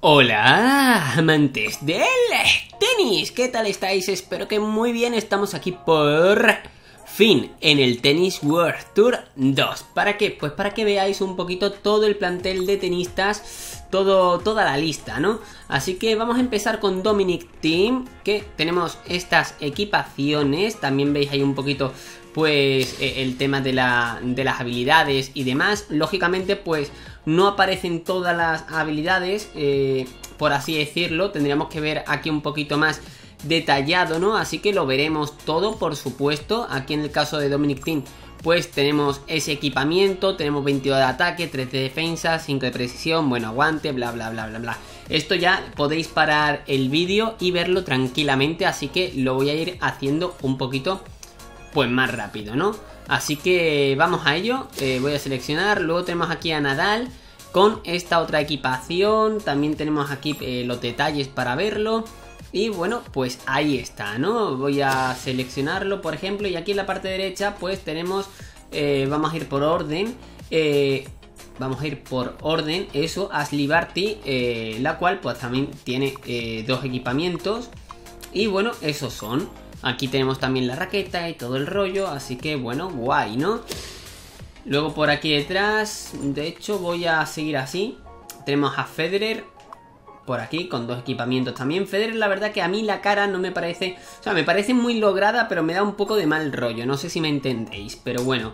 Hola, amantes del tenis, ¿qué tal estáis? Espero que muy bien, estamos aquí por fin en el Tennis World Tour 2. ¿Para qué? Pues para que veáis un poquito todo el plantel de tenistas, todo, toda la lista, ¿no? Así que vamos a empezar con Dominic Team, que tenemos estas equipaciones, también veis ahí un poquito pues eh, el tema de, la, de las habilidades y demás. Lógicamente pues no aparecen todas las habilidades, eh, por así decirlo, tendríamos que ver aquí un poquito más detallado, ¿no? Así que lo veremos todo, por supuesto. Aquí en el caso de Dominic Team, pues tenemos ese equipamiento, tenemos 22 de ataque, 3 de defensa, 5 de precisión, bueno, aguante, bla, bla, bla, bla, bla. Esto ya podéis parar el vídeo y verlo tranquilamente, así que lo voy a ir haciendo un poquito, pues más rápido, ¿no? Así que vamos a ello, eh, voy a seleccionar, luego tenemos aquí a Nadal con esta otra equipación, también tenemos aquí eh, los detalles para verlo. Y bueno, pues ahí está, ¿no? Voy a seleccionarlo, por ejemplo, y aquí en la parte derecha pues tenemos, eh, vamos a ir por orden, vamos a ir por orden, eso, Ashley Barty, la cual pues también tiene dos equipamientos. Y bueno, esos son. Aquí tenemos también la raqueta y todo el rollo, así que bueno, guay, ¿no? Luego por aquí detrás, de hecho voy a seguir así. Tenemos a Federer, por aquí con dos equipamientos también. Federer, la verdad que a mí la cara no me parece... O sea, me parece muy lograda, pero me da un poco de mal rollo. No sé si me entendéis, pero bueno.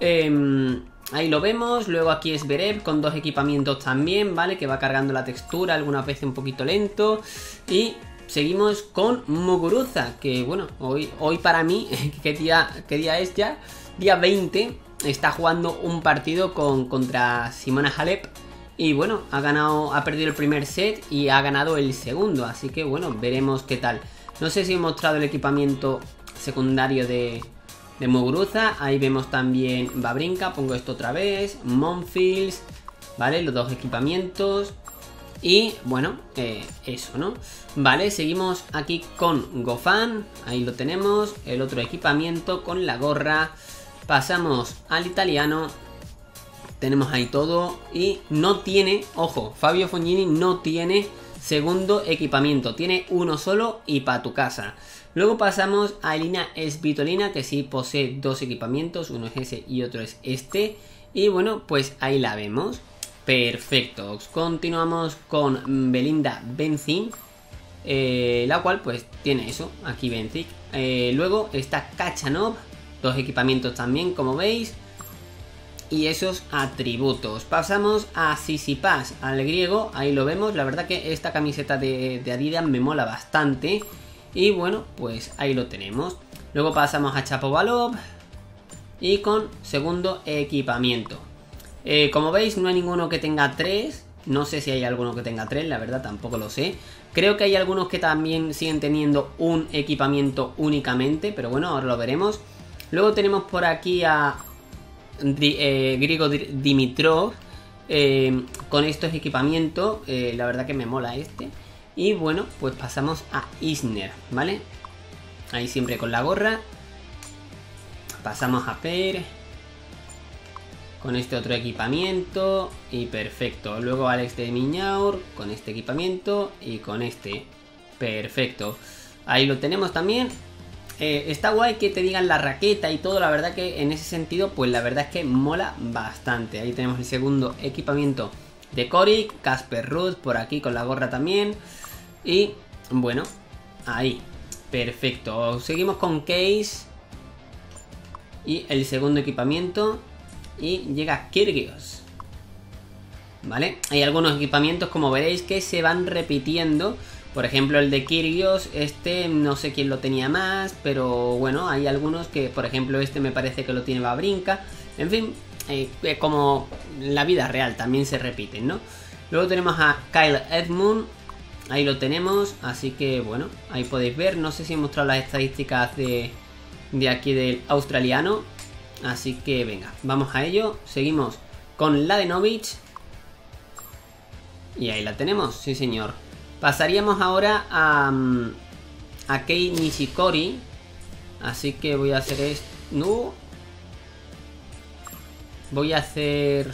Em, ahí lo vemos. Luego aquí es Berev con dos equipamientos también, ¿vale? Que va cargando la textura, algunas veces un poquito lento. Y seguimos con Muguruza, que bueno, hoy, hoy para mí, ¿qué día, ¿qué día es ya? Día 20, está jugando un partido con, contra Simona Halep y bueno, ha ganado, ha perdido el primer set y ha ganado el segundo. Así que bueno, veremos qué tal. No sé si he mostrado el equipamiento secundario de, de Muguruza. Ahí vemos también Babrinka, pongo esto otra vez. Monfields, ¿vale? Los dos equipamientos. Y bueno, eh, eso, ¿no? Vale, seguimos aquí con Gofan. Ahí lo tenemos. El otro equipamiento con la gorra. Pasamos al italiano tenemos ahí todo y no tiene, ojo, Fabio Fognini no tiene segundo equipamiento, tiene uno solo y para tu casa. Luego pasamos a Elina Svitolina que sí posee dos equipamientos, uno es ese y otro es este. Y bueno, pues ahí la vemos. Perfecto. Continuamos con Belinda Benzin. Eh, la cual pues tiene eso, aquí Benzic. Eh, luego está Kachanov, dos equipamientos también como veis y esos atributos. Pasamos a Sisipas, al griego, ahí lo vemos, la verdad que esta camiseta de, Adidas me mola bastante. Y bueno, pues ahí lo tenemos. Luego pasamos a Chapovalov y con segundo equipamiento. Eh, como veis no hay ninguno que tenga 3, no sé si hay alguno que tenga 3, la verdad tampoco lo sé. Creo que hay algunos que también siguen teniendo un equipamiento únicamente, pero bueno, ahora lo veremos. Luego tenemos por aquí a eh, griego Dimitrov eh, con estos equipamientos. Eh, la verdad que me mola este. Y bueno, pues pasamos a Isner, ¿vale? Ahí siempre con la gorra. Pasamos a Per. Con este otro equipamiento. Y perfecto. Luego Alex de Miñaur con este equipamiento. Y con este. Perfecto. Ahí lo tenemos también. Eh, está guay que te digan la raqueta y todo, la verdad que en ese sentido, pues la verdad es que mola bastante. Ahí tenemos el segundo equipamiento de Cory, Casper Ruth por aquí con la gorra también. Y bueno, ahí, perfecto. Seguimos con Case y el segundo equipamiento. Y llega Kyrgios. ¿Vale? Hay algunos equipamientos, como veréis, que se van repitiendo. Por ejemplo, el de Kyrgios, este no sé quién lo tenía más, pero bueno, hay algunos que, por ejemplo, este me parece que lo tiene Babrinka. En fin, eh, como la vida real también se repiten, ¿no? Luego tenemos a Kyle Edmund, ahí lo tenemos, así que bueno, ahí podéis ver. No sé si he mostrado las estadísticas de, de aquí del australiano, así que venga, vamos a ello. Seguimos con la de Novich. Y ahí la tenemos, sí señor. Pasaríamos ahora a, mm, a Kei Nishikori. Así que voy a hacer esto. Voy a hacer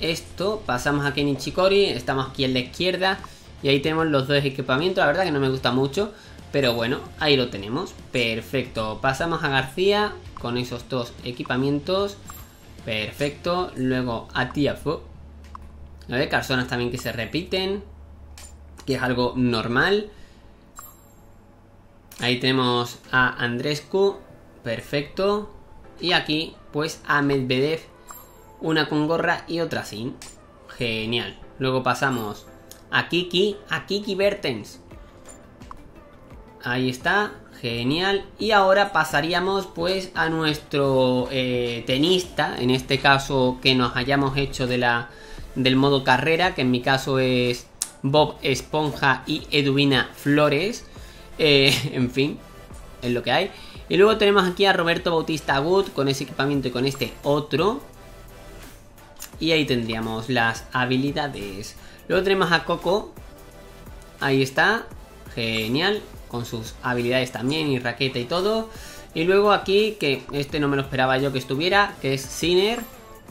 esto, pasamos aquí en Ichikori, estamos aquí en la izquierda y ahí tenemos los dos equipamientos, la verdad que no me gusta mucho, pero bueno, ahí lo tenemos, perfecto. Pasamos a García con esos dos equipamientos, perfecto. Luego a Tiafo, ¿vale? Carzonas también que se repiten, que es algo normal. Ahí tenemos a Andrescu, perfecto. Y aquí, pues a Medvedev, una con gorra y otra sin. Genial. Luego pasamos a Kiki, a Kiki Bertens. Ahí está, genial. Y ahora pasaríamos pues a nuestro eh, tenista, en este caso que nos hayamos hecho de la, del modo carrera, que en mi caso es Bob Esponja y Edwina Flores. Eh, en fin, es lo que hay. Y luego tenemos aquí a Roberto Bautista Good con ese equipamiento y con este otro. Y ahí tendríamos las habilidades. Luego tenemos a Coco. Ahí está. Genial. Con sus habilidades también y raqueta y todo. Y luego aquí, que este no me lo esperaba yo que estuviera, que es Sinner.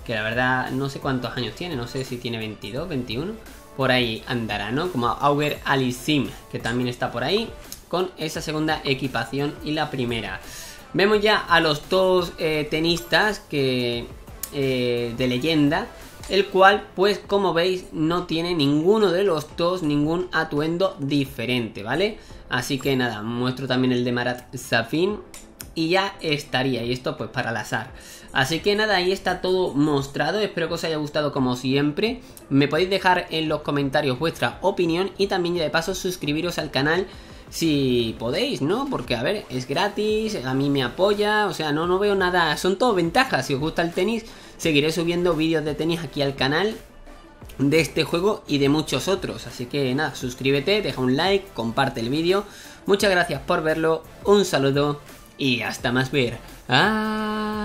Que la verdad no sé cuántos años tiene. No sé si tiene 22, 21. Por ahí andará, ¿no? Como Auger Alisim, que también está por ahí. Con esa segunda equipación y la primera. Vemos ya a los dos eh, tenistas que eh, de leyenda el cual pues como veis no tiene ninguno de los dos ningún atuendo diferente, ¿vale? Así que nada, muestro también el de Marat Safin y ya estaría, y esto pues para el azar. Así que nada, ahí está todo mostrado, espero que os haya gustado como siempre. Me podéis dejar en los comentarios vuestra opinión y también ya de paso suscribiros al canal si podéis, ¿no? Porque a ver, es gratis, a mí me apoya, o sea, no, no veo nada, son todo ventajas, si os gusta el tenis seguiré subiendo vídeos de tenis aquí al canal de este juego y de muchos otros. Así que nada, suscríbete, deja un like, comparte el vídeo. Muchas gracias por verlo, un saludo y hasta más ver. Adiós.